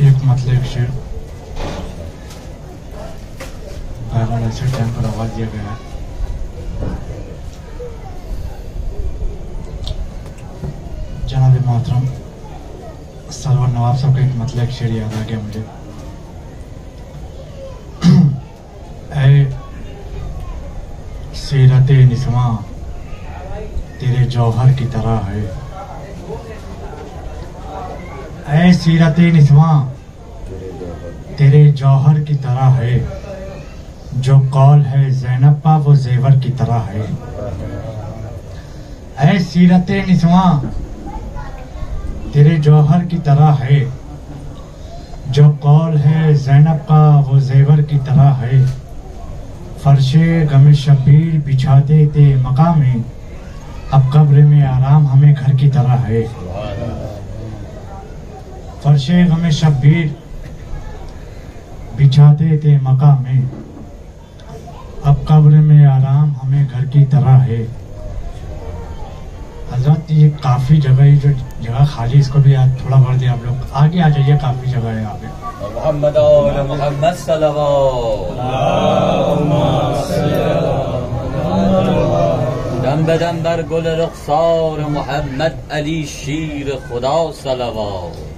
एक मतलब शेर टाइम पर आवाज़ दिया गया है। जनाब मोहतरम सलवर नवाब साहब का एक मतलब शेर याद आ गया मुझे। सीरत निसवा तेरे जौहर की तरह है। ऐ सीरत निसवा तेरे जौहर की तरह है। जो कौल है जैनब का वो जेवर की तरह है। ऐ सीरत निसवा तेरे जौहर की तरह है। जो कौल है जैनब का वो जेवर की तरह है। फर्शे गम शबीर बिछाते थे मकामे। अब कब्र में आराम हमें घर की तरह है। फर्शे गम शबीर बिछाते थे मकाम। में अब कब्र में आराम हमें घर की तरह है। हज़रत, ये काफ़ी जगह है जो जगह खाली इसको भी थोड़ा भर दिया आप लोग। आगे आ जाइए, काफ़ी जगह है यहाँ पे। मोहम्मद और मोहम्मद सलवात दम बदम बर गुल रुखसार मोहम्मद अली शीर खुदा सलवात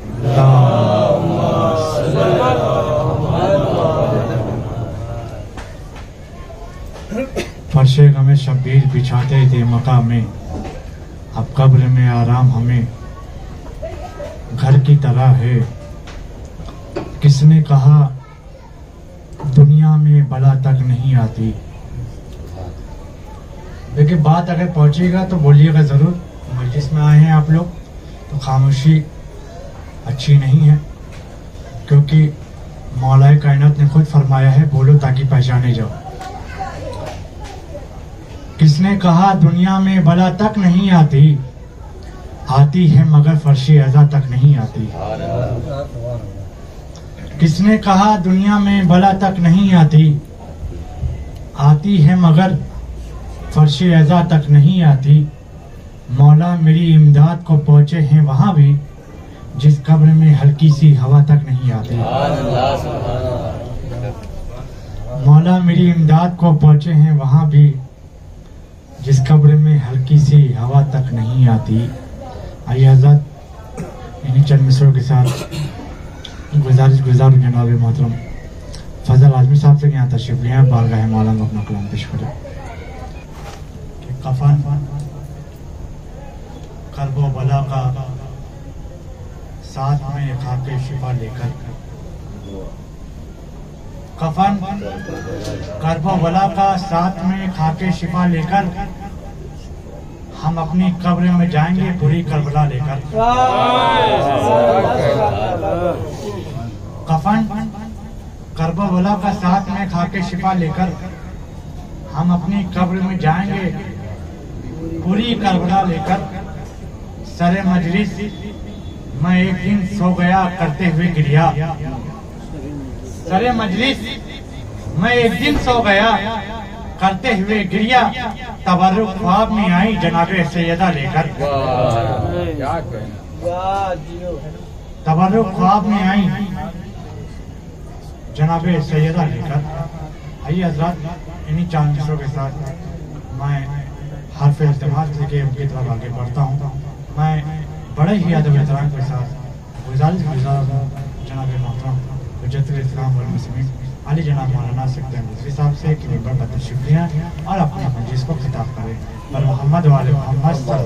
फर्शे गमे शब्बीर बिछाते थे मकाम में अब कब्र में आराम हमें घर की तरह है किसने कहा, दुनिया में बला तक नहीं आती? देखिए, बात अगर पहुंचेगा तो बोलिएगा ज़रूर। मस्जिद में आए हैं आप लोग तो खामोशी अच्छी नहीं है, क्योंकि मौलाए कायनात ने खुद फरमाया है, बोलो ताकि पहचाने जाओ। किसने कहा, दुनिया में बला तक नहीं आती? आती है मगर फर्शी अजा तक नहीं आती। किसने कहा दुनिया में भला तक नहीं आती? आती है मगर फर्श अजा तक नहीं आती। मौला मेरी इमदाद को पहुँचे हैं वहाँ भी जिस कब्र में हल्की सी हवा तक नहीं आती। मौला मेरी इमदाद को पहुँचे हैं वहाँ भी जिस कब्र में हल्की सी हवा तक नहीं आती। आइए आज़ाद इन्हीं चंद मिसरों के साथ गुजारिश गुजार जनाब मोहतरम। फजल आजमी साहब से यहाँ तशरीफ़ लिया है, बारगाह मौला में अपना कलाम पेश करें। कफन करबो बला का साथ में खाके शिफा लेकर। कफन करबो बला का साथ में खाके शिफा लेकर हम अपनी कब्र में जाएँगे, पूरी करबला लेकर। कफन करबो बला का साथ में खाके शिफा लेकर हम अपनी कब्र में जाएँगे। पूरी करबला लेकर सरे मजलिस मैं एक दिन सो गया करते हुए गिरिया। सरे मजलिस मैं एक दिन सो गया करते हुए गिरिया तबरुक ख्वाब में आई जनाबे सैयदा लेकर। तबरुक ख्वाब में आई। जनाबे सैयदा लेकर आइए हजरात इन्हीं चांदों के साथ मैं हरफ इल्तमास लेके उनकी तरफ आगे बढ़ता हूँ मैं बड़े ही अदब एहतराम के साथ गुजारिश गुजार हूँ जनाब मोहतरम हजरत इस्लाम और मुस्लिम अली जनाब मौलाना सकते हैं मुफ्ती साहब से कि एक बार तशरीफ लें और अपनी मजलिस को खिताब करें और मोहम्मद वाले मोहम्मद सल्लल्लाहु